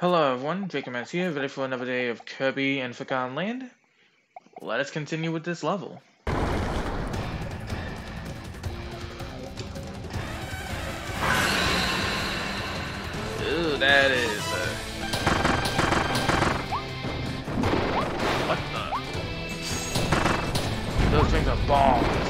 Hello everyone, Drako Mask here, ready for another day of Kirby and Forgotten Land. Let us continue with this level. Ooh, that is... Uh... What the? Those things are bombs.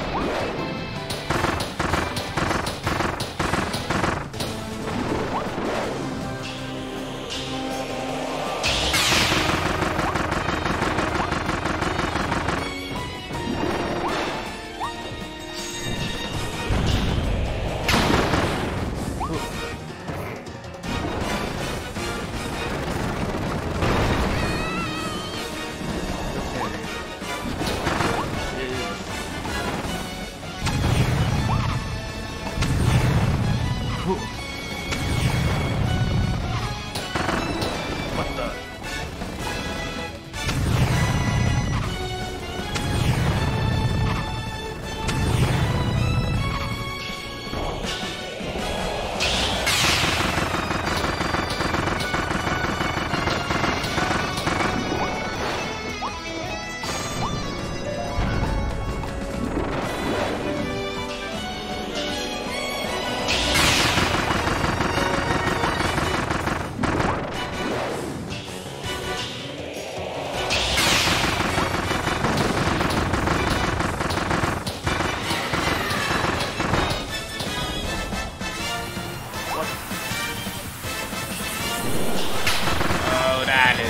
Oh,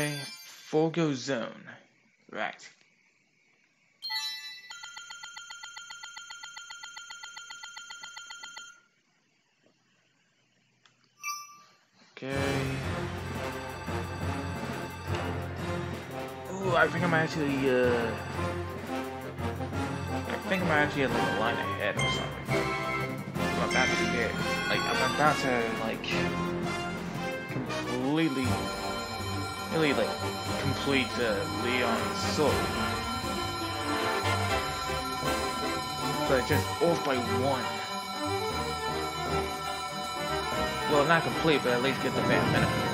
Okay, Forgo Zone. Right. Okay. Ooh, I think I'm actually, uh... I think I'm actually like a line ahead or something. I'm about to get, like, I'm about to, like, completely, really, like, complete uh, Leon's sword. But just off by one. Well, not complete, but at least get the bare minimum.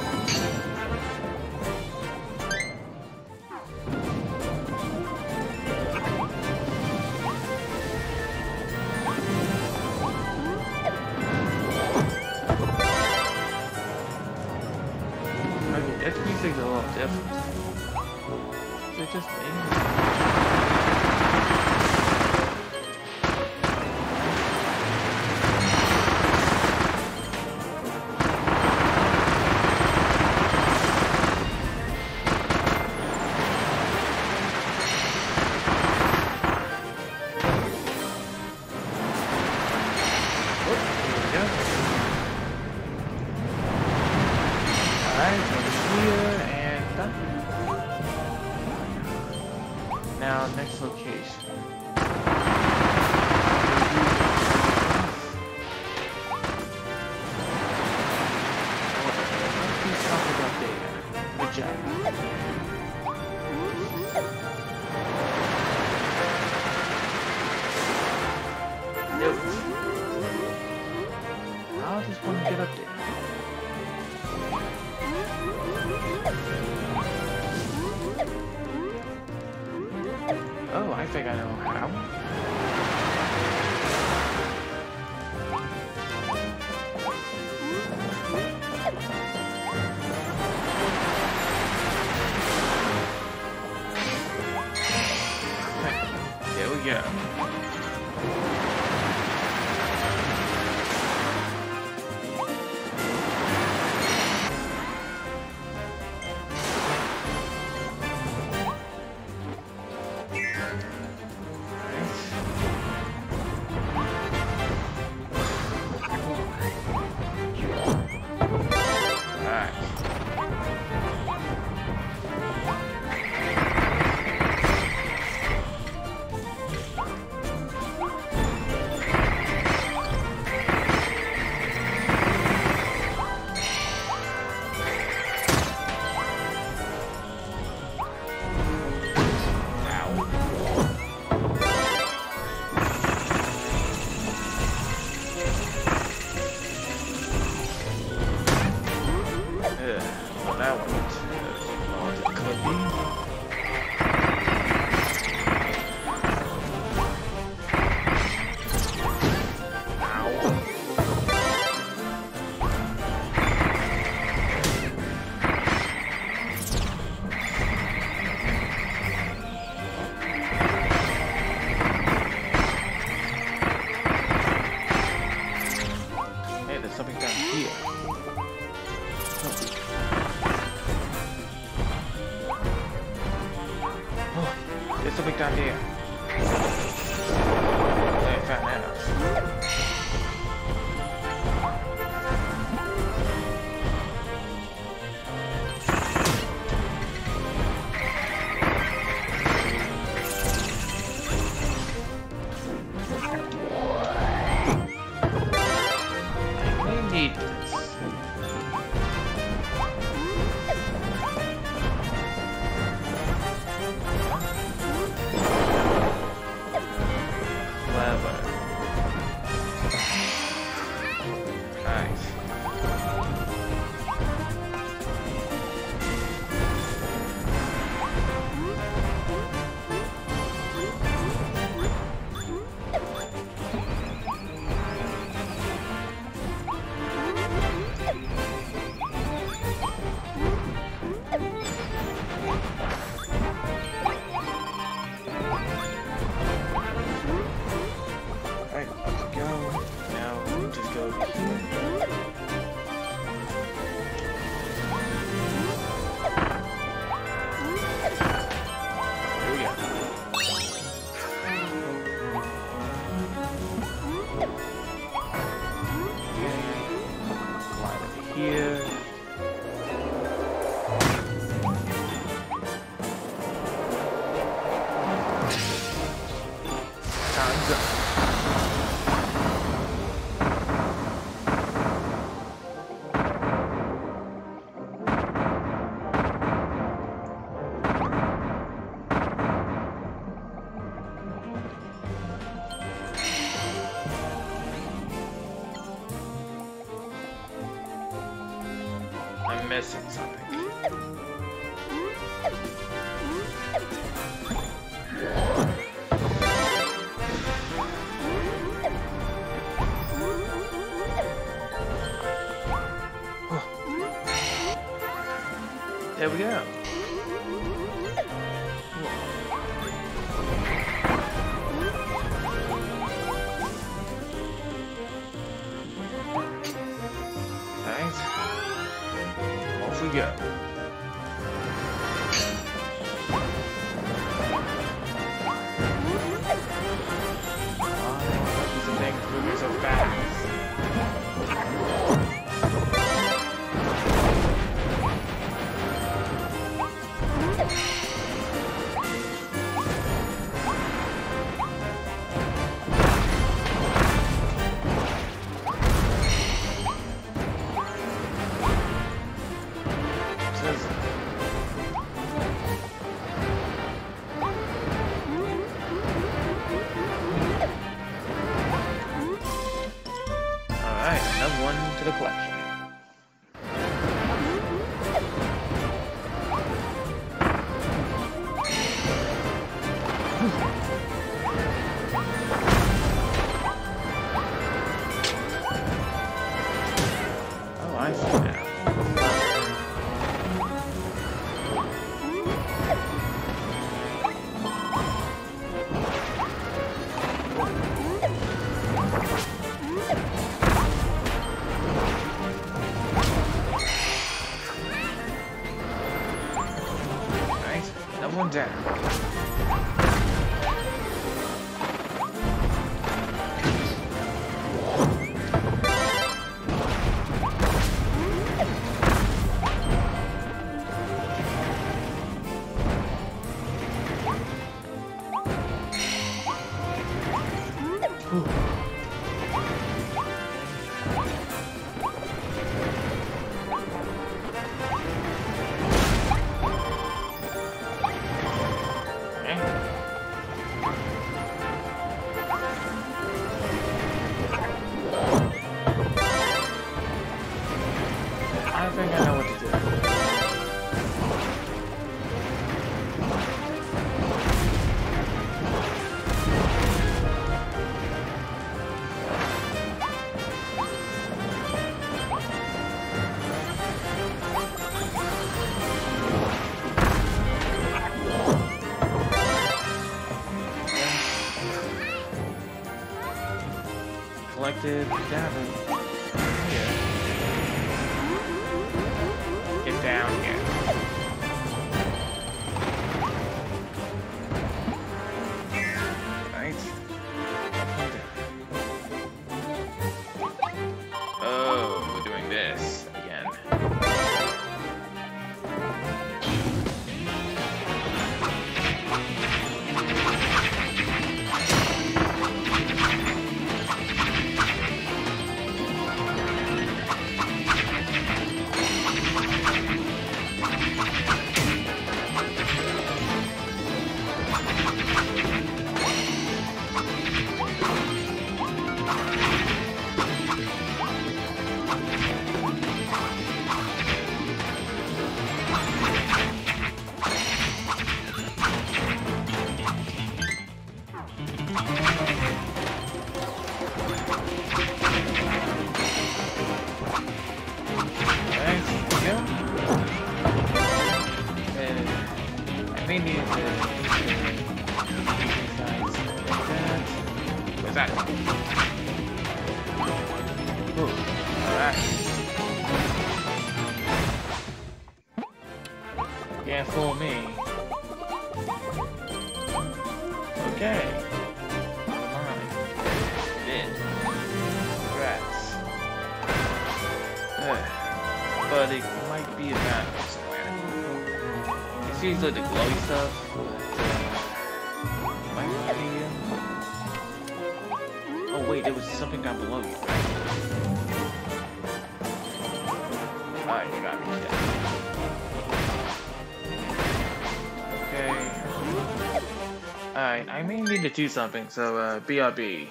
I may need to do something, so uh, BRB.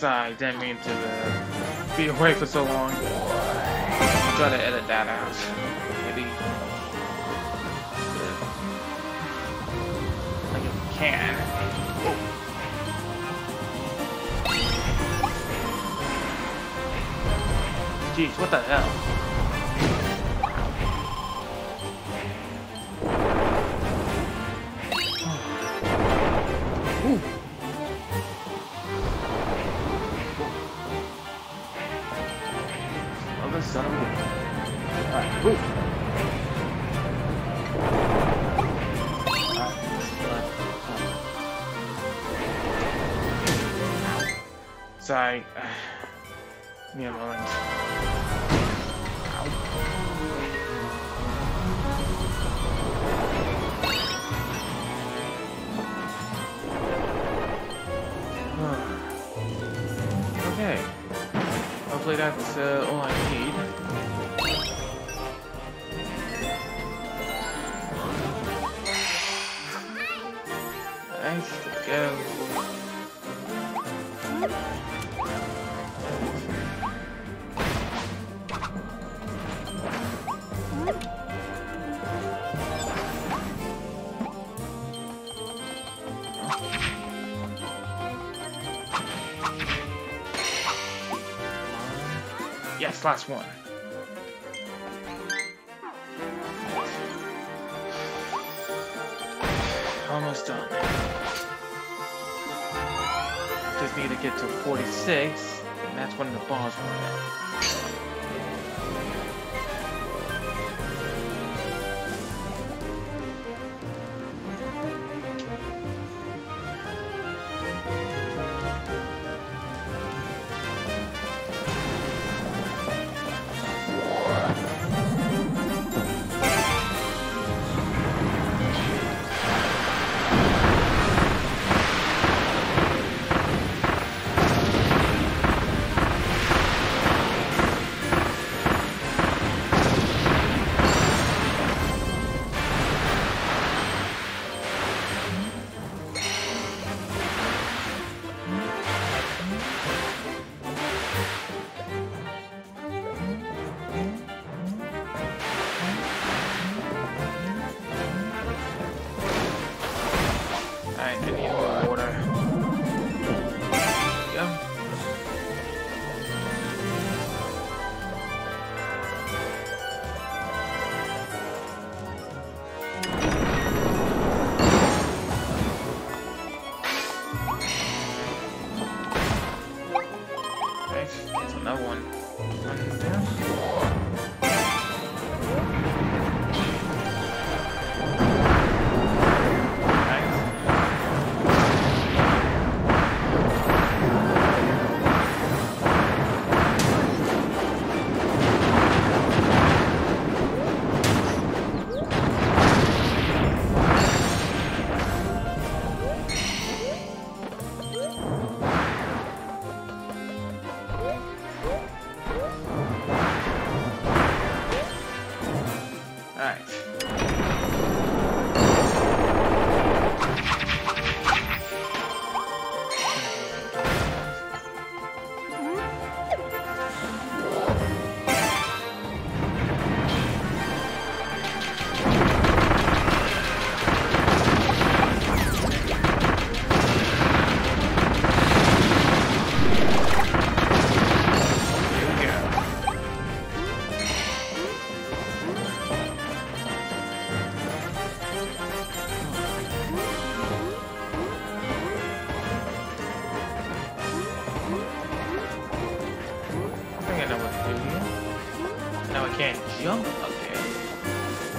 Sorry, didn't mean to uh, be away for so long. I'll try to edit that out. Maybe. Like if can. Jeez, what the hell? Ooh. Sorry. Give me a moment. okay. Hopefully that's uh, all I need. Yes, last one. Almost done. Just need to get to 46, and that's when the boss run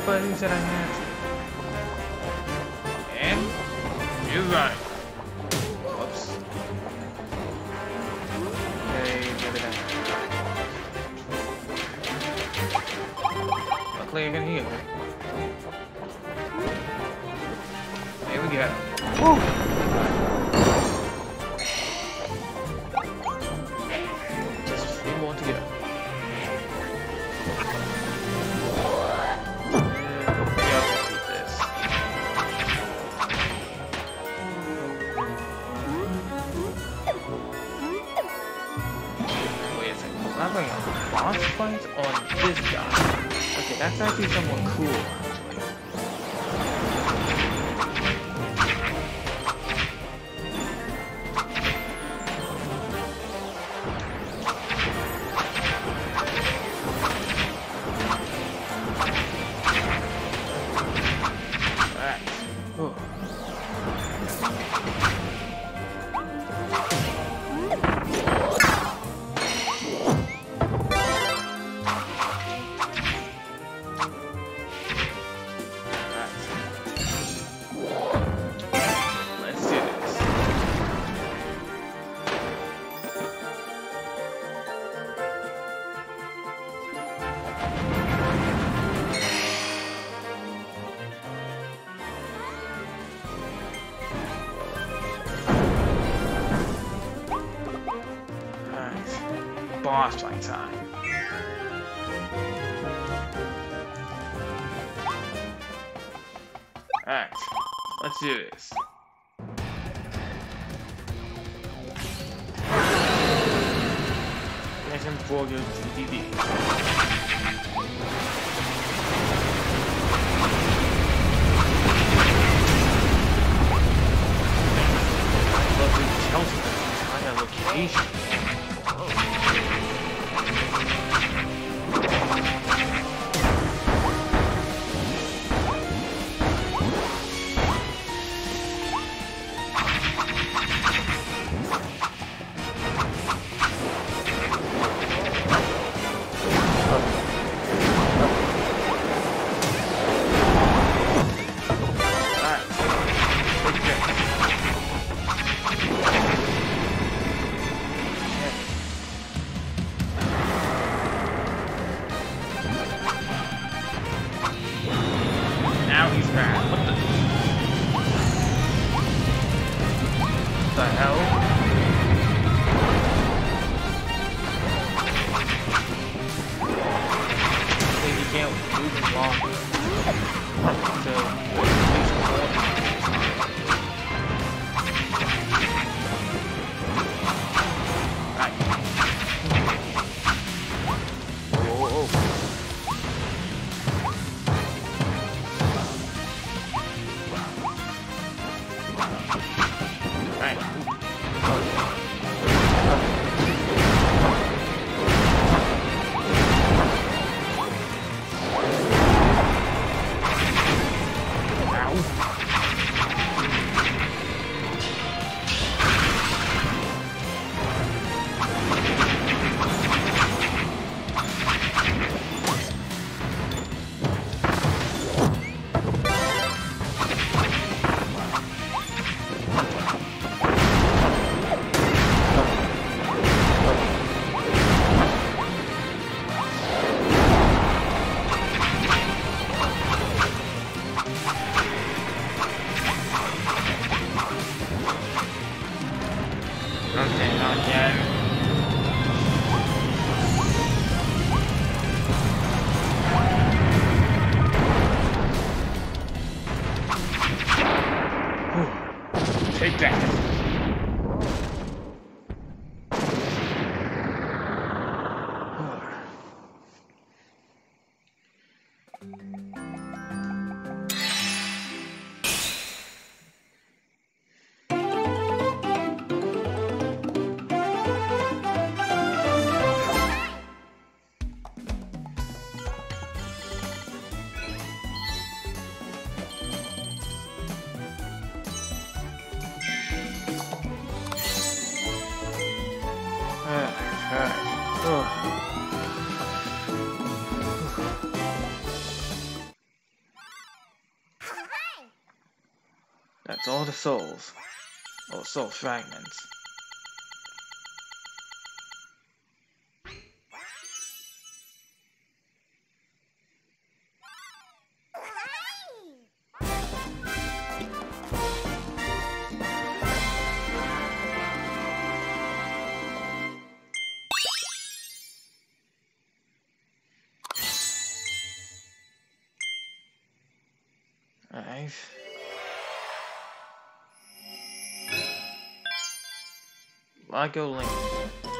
But who I had to? And you run. Whoops. Okay, give it up. Luckily I can heal. There we go. Woo! This guy. Okay, that's actually somewhat cool, Alright, let's do this. For your GDD. Chelsea, entire location. Alright. All the souls. Or soul fragments. Alright. Lago Lane. Alright.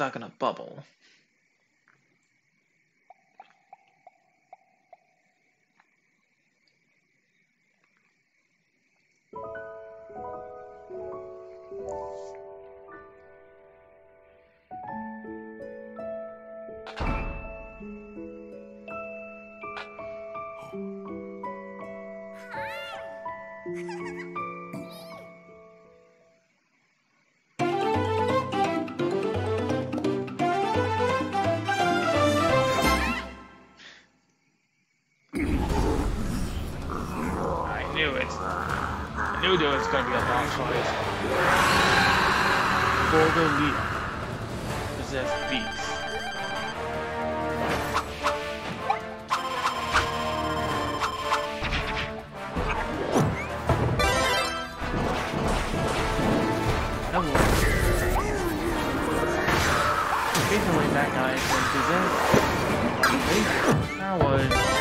Stuck in a bubble. I knew there was gonna be a long choice. Borgolia. Possessed beast. Hello. Occasionally that guy can possess. That was that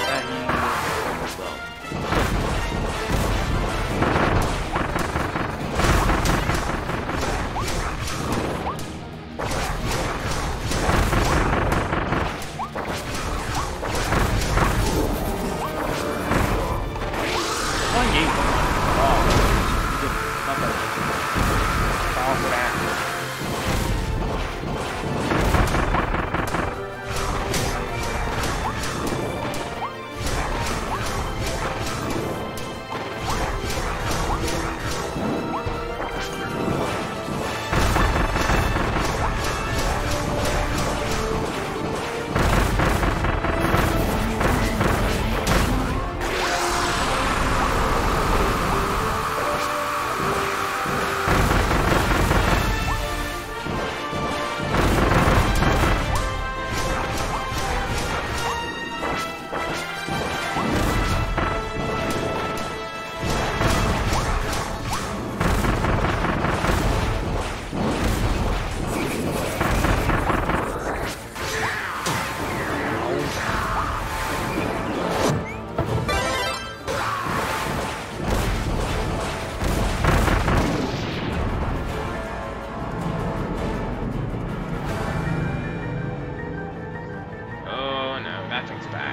thing's back.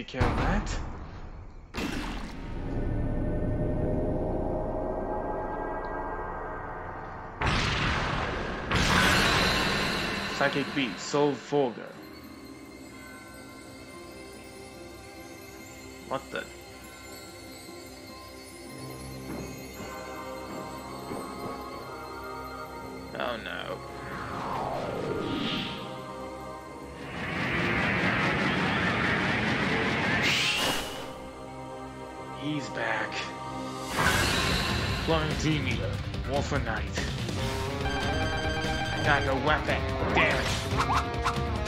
Take care of that. Psychic Beat, Soul Forger. What the? Oh no. He's back. Florentini, Wolf Knight. I got no weapon. Damn it.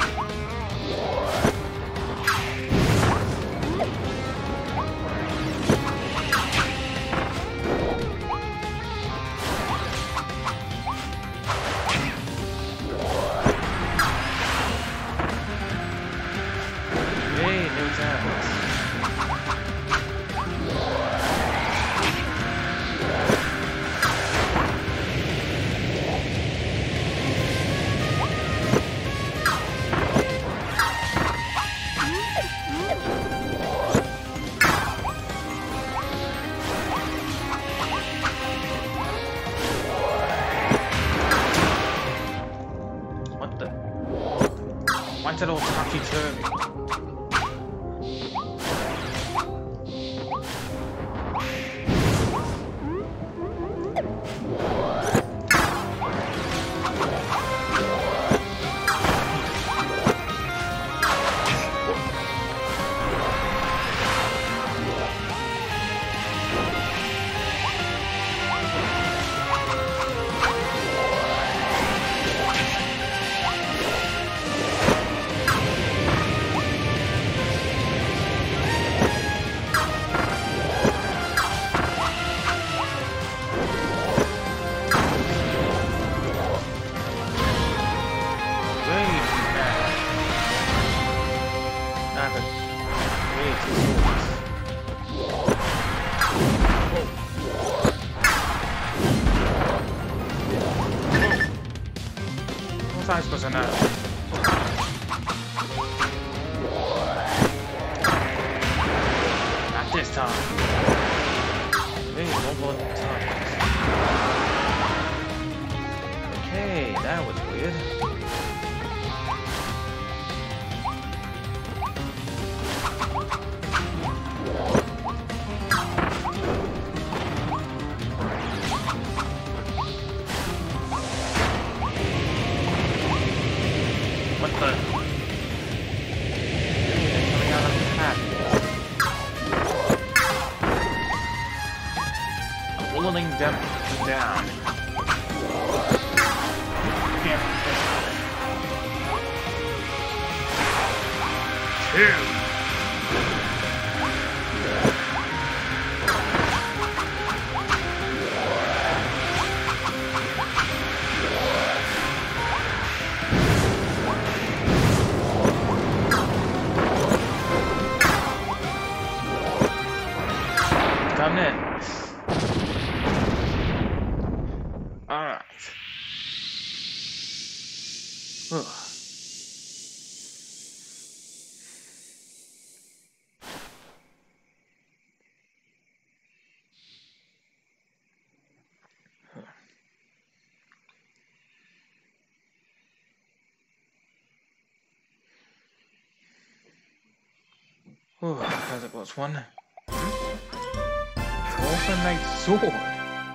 Ooh, was a close one. Hmm? Wolfen Knight Sword.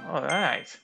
Alright.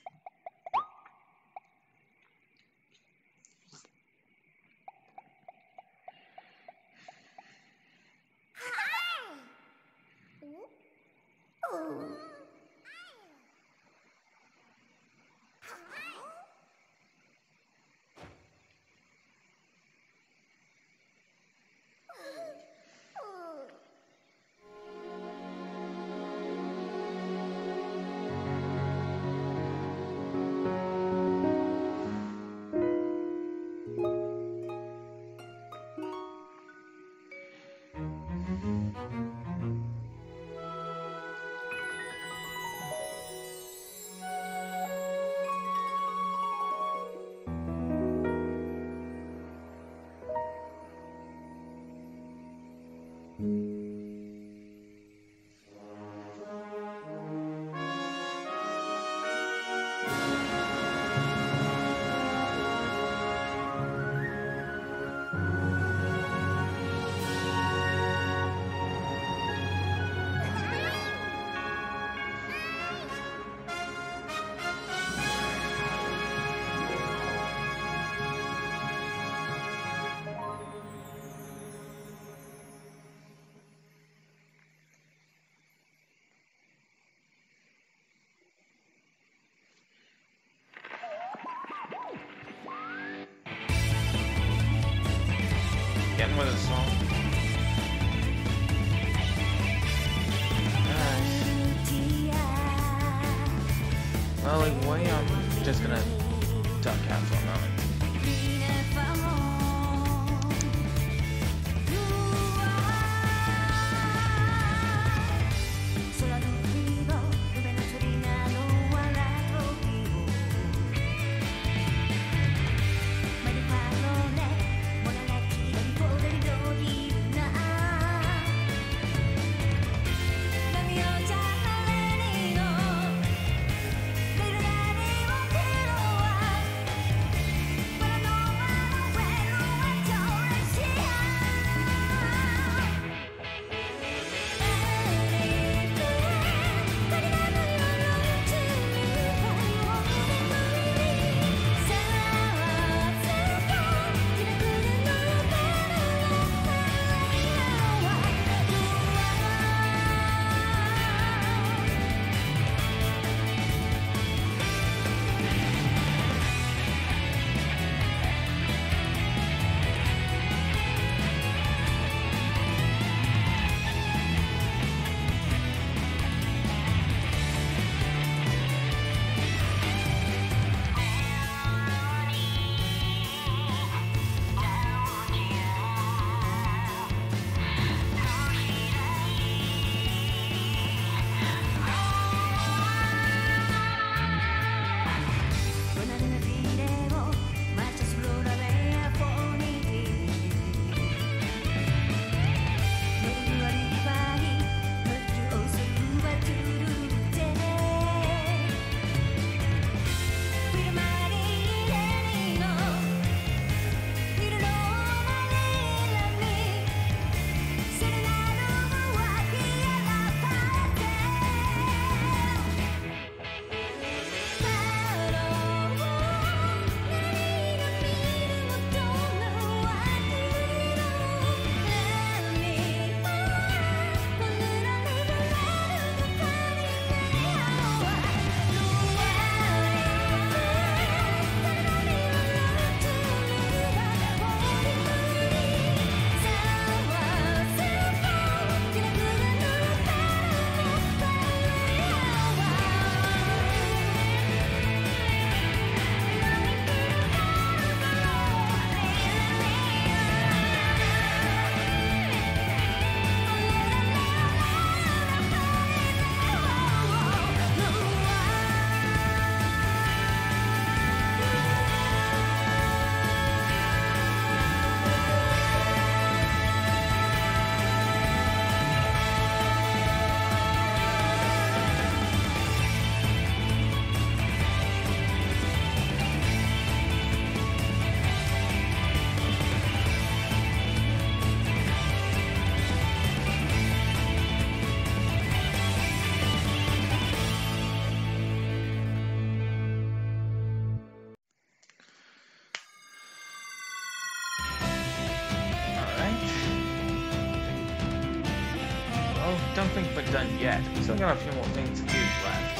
Don't think we're done yet. We still got a few more things to do left.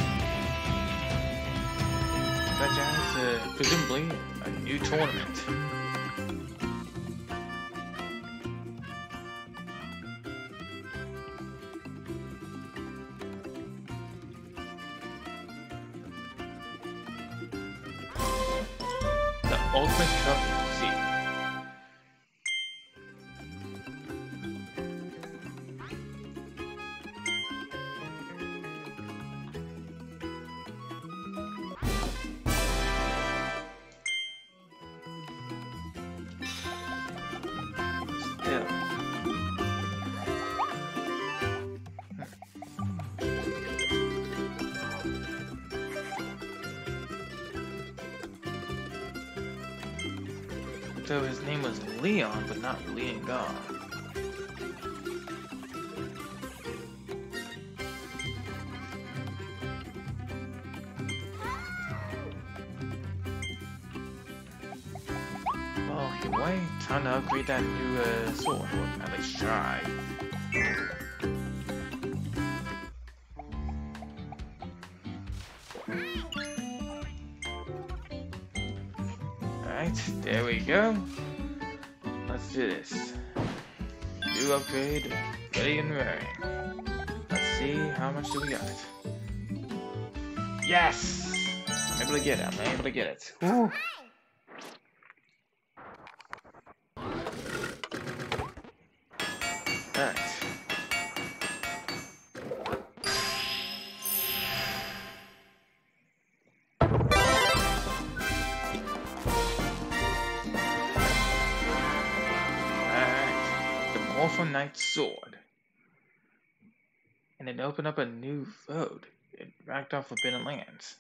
Such as, uh, presumably, a new tournament. God. Well, anyway, time to upgrade that new uh, sword, or at able to get it. I'm able to get it. Woo. Alright. Alright. The Morpho Knight Sword. And it opened up a new road. It racked off forbidden lands.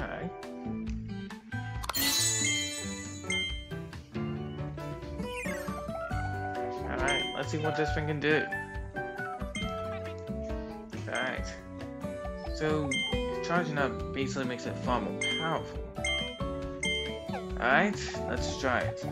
Alright. Alright, let's see what this thing can do. Alright. So, charging up basically makes it far more powerful. Alright, let's try it.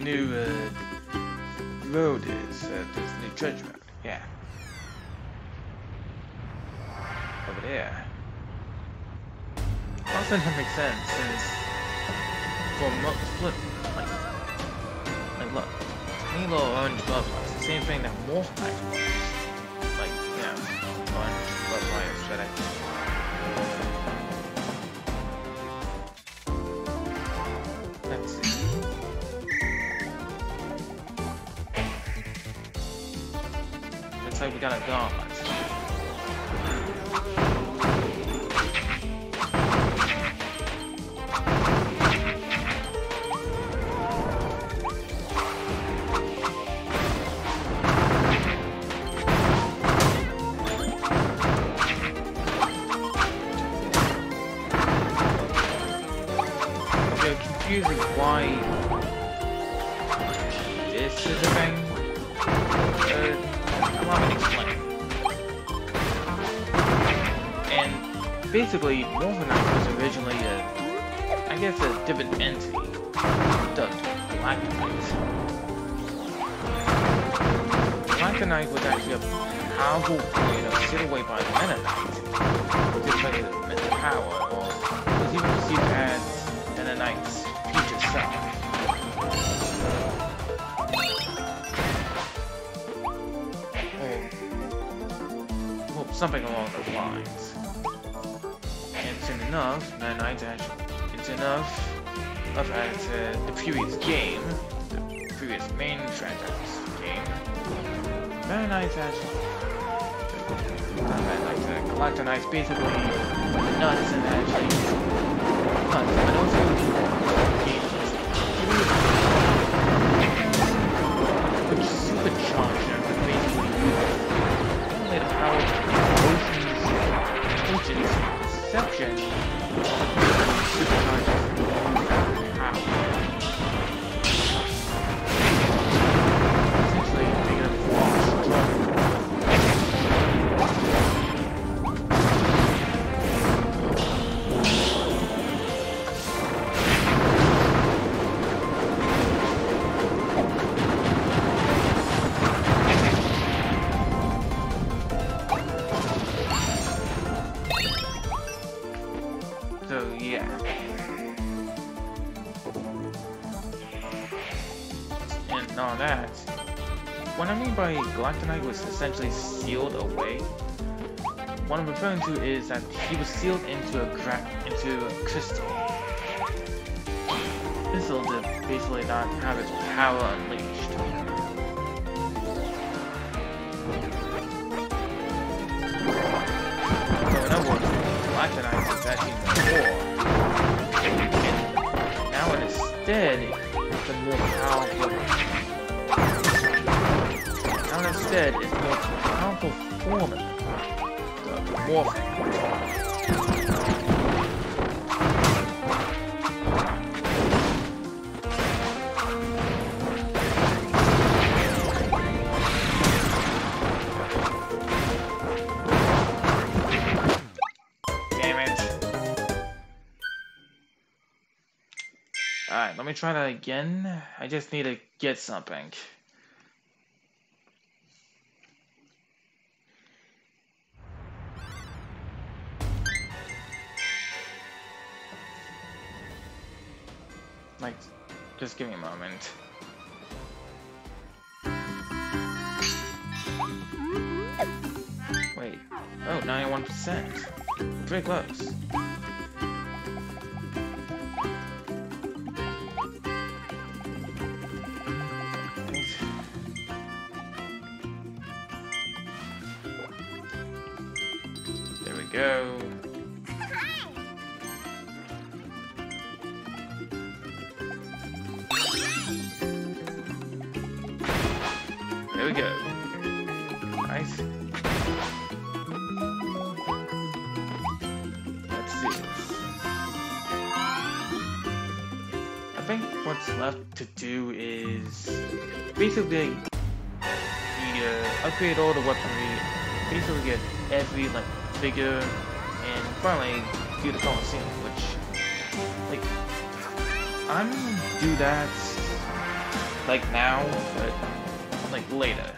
New uh, road confusing why this is a thing. Uh, me to explain. And basically, Wolfenite was originally a, I guess, a different entity dubbed Black Knight. Black Knight was actually a powerful way to sit away by the Knight, because of his mental power, or was even perceived as something along those lines. And soon enough, Meta Knight actually, it's enough of at uh, the previous game, the previous main franchise game, Meta Knight, uh, Galacta Knight's basically nuts and actually nuts, but also perception, what I mean by Galacta Knight was essentially sealed away, what I'm referring to is that he was sealed into a gra into a crystal. This will basically not have its power unleashed. So in other words, Galacta Knight is actually more. now instead, it's a more powerful instead is more form of. Alright, let me try that again. I just need to get something. Like, just give me a moment. Mm-hmm. Wait. Oh, 91%. Very close. We go. Nice. Let's see. I think what's left to do is basically uh, upgrade all the weaponry, basically get every like figure, and finally do the Colosseum, which like I'm gonna do that like now, but like later.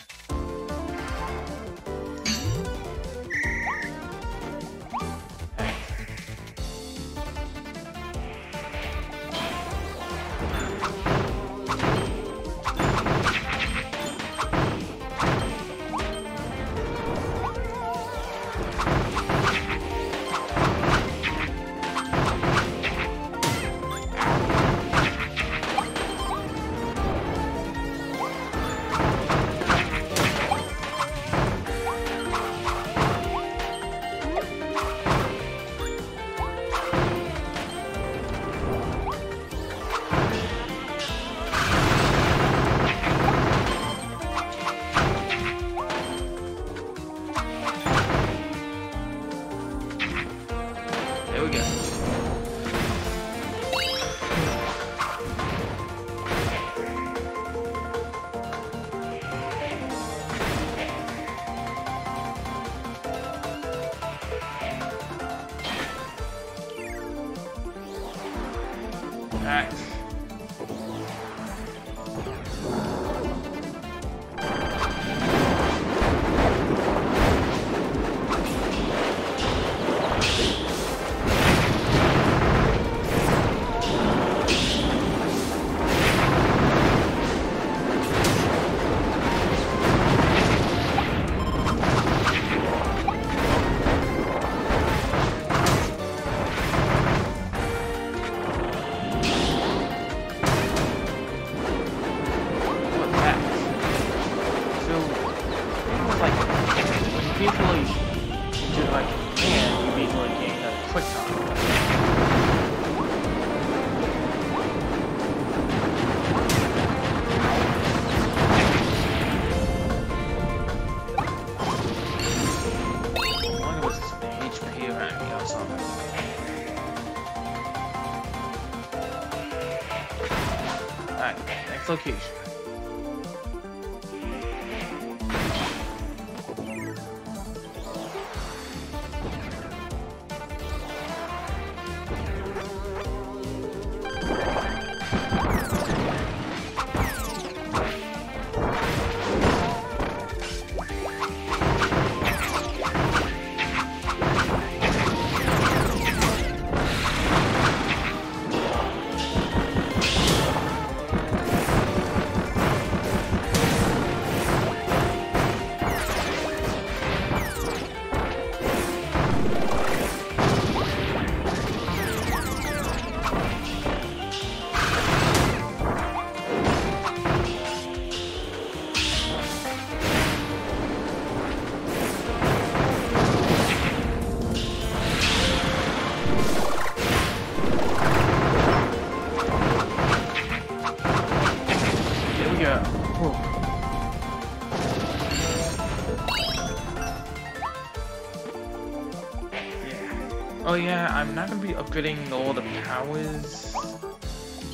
Upgrading all the powers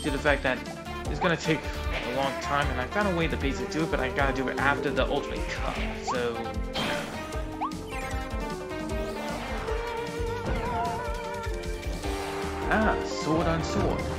to the fact that it's gonna take a long time, and I found a way to basically do it, but I gotta do it after the Ultimate Cup, so... Ah, sword on sword.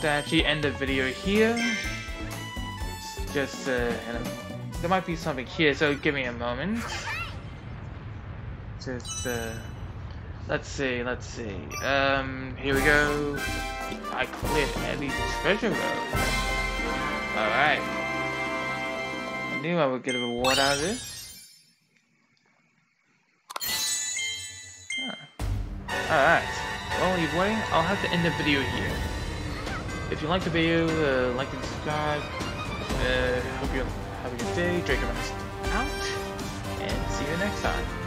To actually end the video here. Just, uh, there might be something here, so give me a moment. Just, uh... Let's see, let's see. Um, here we go. I cleared every treasure room. Alright. I knew I would get a reward out of this. Huh. Alright. Well, either way, I'll have to end the video here. If you liked the video, uh, like and subscribe. Uh, hope you have a good day. Drako Mask out. And see you next time.